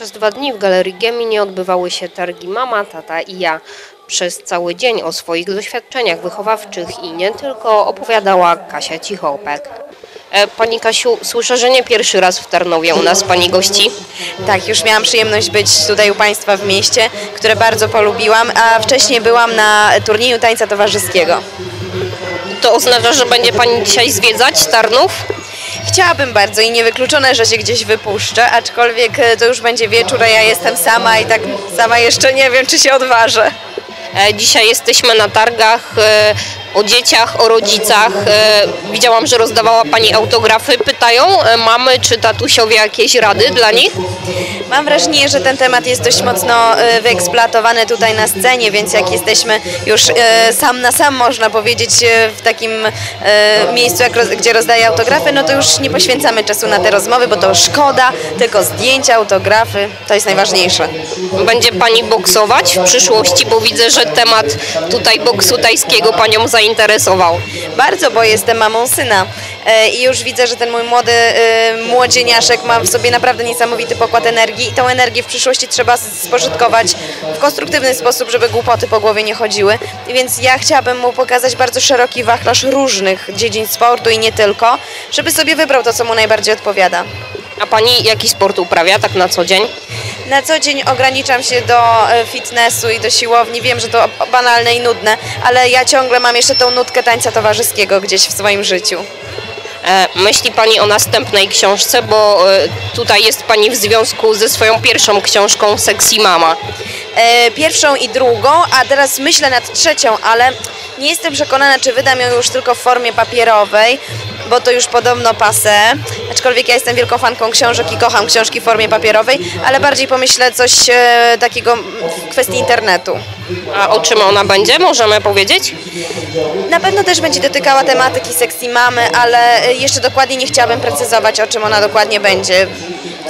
Przez dwa dni w Galerii Gemini odbywały się targi Mama, Tata i ja. Przez cały dzień o swoich doświadczeniach wychowawczych i nie tylko opowiadała Kasia Cichopek. E, Pani Kasiu, słyszę, że nie pierwszy raz w Tarnowie u nas Pani gości. Tak, już miałam przyjemność być tutaj u Państwa w mieście, które bardzo polubiłam, a wcześniej byłam na turnieju tańca towarzyskiego. To oznacza, że będzie Pani dzisiaj zwiedzać Tarnów? Chciałabym bardzo i niewykluczone, że się gdzieś wypuszczę, aczkolwiek e, to już będzie wieczór, a ja jestem sama i tak sama jeszcze nie wiem, czy się odważę. E, Dzisiaj jesteśmy na targach e, o dzieciach, o rodzicach. E, Widziałam, że rozdawała Pani autografy. Pytają e, mamy czy tatusiowie jakieś rady dla nich? Mam wrażenie, że ten temat jest dość mocno e, wyeksploatowany tutaj na scenie, więc jak jesteśmy już sam na sam, można powiedzieć, w takim miejscu, gdzie rozdaję autografy, no to już nie poświęcamy czasu na te rozmowy, bo to szkoda, tylko zdjęcia, autografy, to jest najważniejsze. Będzie Pani boksować w przyszłości, bo widzę, że temat tutaj boksu tajskiego Panią zainteresował. Bardzo, bo jestem mamą syna e, i już widzę, że ten mój młody e, młodzieniaszek ma w sobie naprawdę niesamowity pokład energii i tą energię w przyszłości trzeba spożytkować w konstruktywny sposób, żeby głupoty po głowie nie chodziły. Więc ja chciałabym mu pokazać bardzo szeroki wachlarz różnych dziedzin sportu i nie tylko, żeby sobie wybrał to, co mu najbardziej odpowiada. A Pani jaki sport uprawia tak na co dzień? Na co dzień ograniczam się do e, fitnessu i do siłowni. Wiem, że to banalne i nudne, ale ja ciągle mam jeszcze tą nutkę tańca towarzyskiego gdzieś w swoim życiu. E, Myśli Pani o następnej książce, bo e, tutaj jest Pani w związku ze swoją pierwszą książką Sexy Mama. pierwszą i drugą, a teraz myślę nad trzecią, ale nie jestem przekonana, czy wydam ją już tylko w formie papierowej, bo to już podobno pase. Aczkolwiek ja jestem wielką fanką książek i kocham książki w formie papierowej, ale bardziej pomyślę coś e, takiego w kwestii internetu. A o czym ona będzie, możemy powiedzieć? Na pewno też będzie dotykała tematyki sexy mamy, ale e, jeszcze dokładnie nie chciałabym precyzować, o czym ona dokładnie będzie.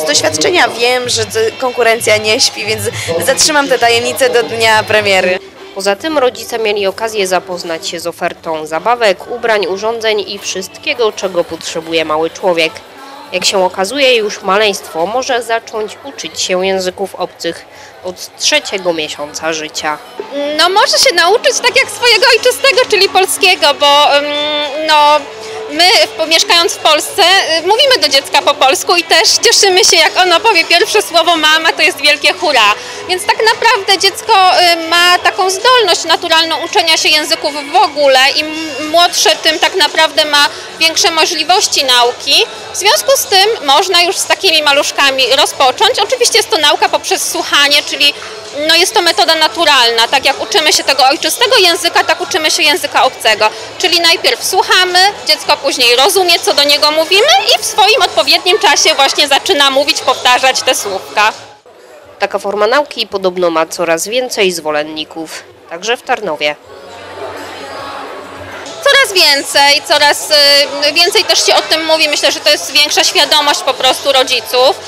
Z doświadczenia wiem, że konkurencja nie śpi, więc zatrzymam tę tajemnicę do dnia premiery. Poza tym rodzice mieli okazję zapoznać się z ofertą zabawek, ubrań, urządzeń i wszystkiego, czego potrzebuje mały człowiek. Jak się okazuje, już maleństwo może zacząć uczyć się języków obcych od trzeciego miesiąca życia. No może się nauczyć tak jak swojego ojczystego, czyli polskiego, bo ym, no my mieszkając w Polsce y, mówimy do dziecka po polsku i też cieszymy się jak ono powie pierwsze słowo mama, to jest wielkie hura. Więc tak naprawdę dziecko y, ma taką zdolność naturalną uczenia się języków w ogóle. Im młodsze, tym tak naprawdę ma większe możliwości nauki. W związku z tym można już z takimi maluszkami rozpocząć. Oczywiście jest to nauka poprzez słuchanie, czyli no jest to metoda naturalna. Tak jak uczymy się tego ojczystego języka, tak uczymy się języka obcego. Czyli najpierw słuchamy, dziecko później rozumie, co do niego mówimy i w swoim odpowiednim czasie właśnie zaczyna mówić, powtarzać te słówka. Taka forma nauki podobno ma coraz więcej zwolenników, także w Tarnowie. Coraz więcej, coraz y, więcej też się o tym mówi. Myślę, że to jest większa świadomość po prostu rodziców.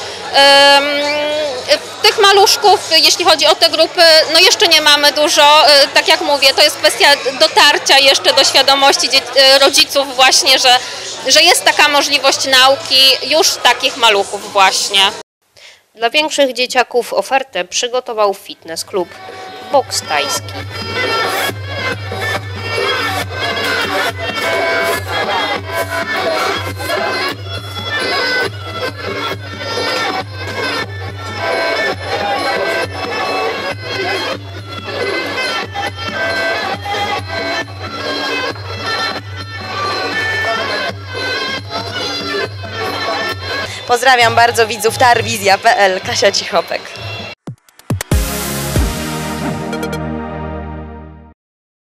Tych maluszków, jeśli chodzi o te grupy, no jeszcze nie mamy dużo. Y, Tak jak mówię, to jest kwestia dotarcia jeszcze do świadomości y, rodziców właśnie, że, że jest taka możliwość nauki już takich maluchów właśnie. Dla większych dzieciaków ofertę przygotował fitness klub Boks Tajski. Pozdrawiam bardzo widzów tarwizja.pl, Kasia Cichopek.